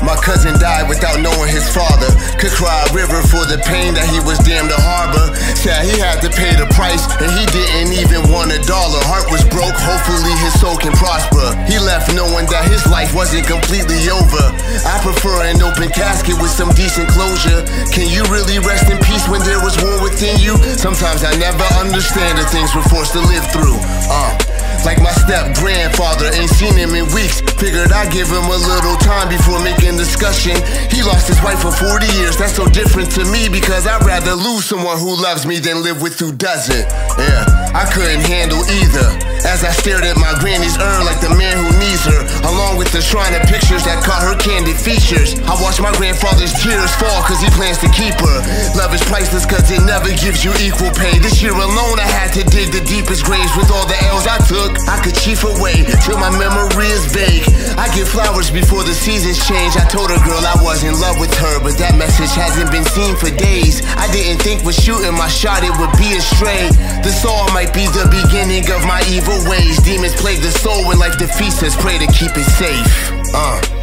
My cousin died without knowing his father. Could cry a river for the pain that he was damned to harbor. Said he had to pay the price, and he didn't even want a dollar. Heart was broke, hopefully his soul can prosper. He left knowing that his life wasn't completely over. I prefer an open casket with some decent closure. Can you really rest in peace when there was war within you? Sometimes I never understand the things we're forced to live through. Uh. Like my step grandfather, ain't seen him in weeks. Figured I'd give him a little time before making discussion. He lost his wife for 40 years, that's so different to me because I'd rather lose someone who loves me than live with who doesn't. Yeah, I couldn't handle either. As I stared at my granny's urn like the man who needs her, along with the shrine of pictures that caught her candid features. I watched my grandfather's tears fall cause he plans to keep her. Love is priceless cause it never gives you equal pay. This year alone I had to dig the deepest graves with all the L's I took. I could chief away till my memory is vague. I give flowers before the seasons change. I told a girl I was in love with her, but that message hasn't been seen for days. I didn't think with shooting my shot it would be a stray. This all might be the beginning of my evil ways. Demons plague the soul when life defeats us. Pray to keep it safe. Uh.